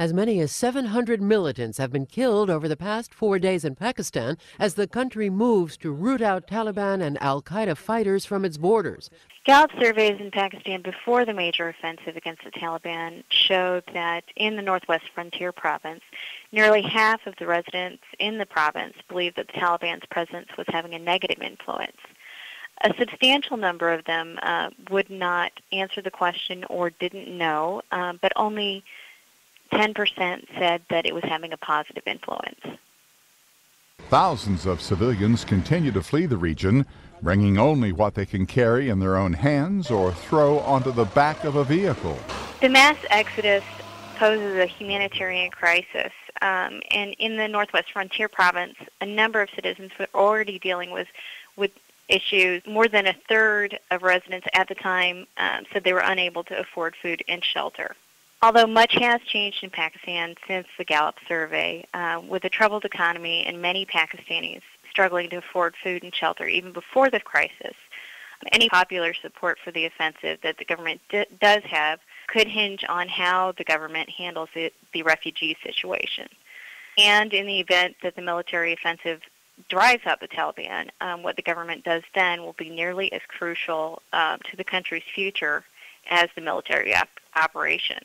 As many as 700 militants have been killed over the past four days in Pakistan as the country moves to root out Taliban and Al Qaeda fighters from its borders. Gallup surveys in Pakistan before the major offensive against the Taliban showed that in the Northwest Frontier province, nearly half of the residents in the province believed that the Taliban's presence was having a negative influence. A substantial number of them uh, would not answer the question or didn't know, um, but only 10% said that it was having a positive influence. Thousands of civilians continue to flee the region, bringing only what they can carry in their own hands or throw onto the back of a vehicle. The mass exodus poses a humanitarian crisis. Um, and in the Northwest Frontier Province, a number of citizens were already dealing with, with issues. More than a third of residents at the time um, said they were unable to afford food and shelter. Although much has changed in Pakistan since the Gallup survey, uh, with a troubled economy and many Pakistanis struggling to afford food and shelter even before the crisis, any popular support for the offensive that the government d- does have could hinge on how the government handles it, the refugee situation. And in the event that the military offensive drives out the Taliban, um, what the government does then will be nearly as crucial uh, to the country's future as the military op- operation.